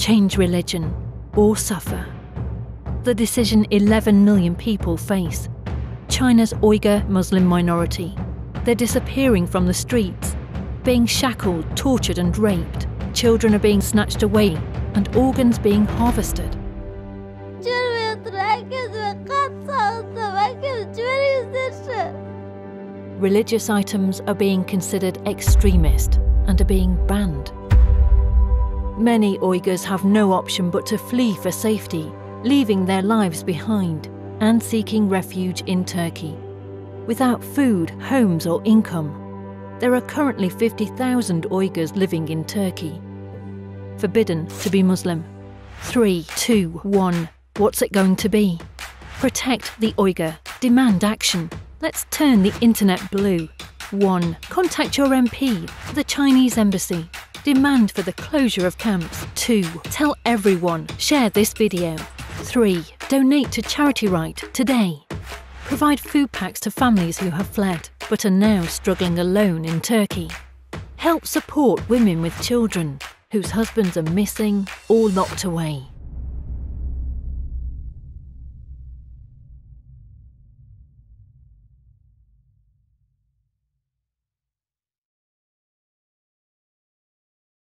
change religion, or suffer. The decision 11 million people face. China's Uyghur Muslim minority. They're disappearing from the streets, being shackled, tortured, and raped. Children are being snatched away, and organs being harvested. Religious items are being considered extremist and are being banned. Many Uyghurs have no option but to flee for safety, leaving their lives behind and seeking refuge in Turkey. Without food, homes, or income, there are currently 50,000 Uyghurs living in Turkey. Forbidden to be Muslim. 3, 2, 1. What's it going to be? Protect the Uyghur. Demand action. Let's turn the internet blue. 1. Contact your MP, the Chinese embassy. Demand for the closure of camps. 2. Tell everyone. Share this video. 3. Donate to Charity Right today. Provide food packs to families who have fled but are now struggling alone in Turkey. Help support women with children whose husbands are missing or locked away.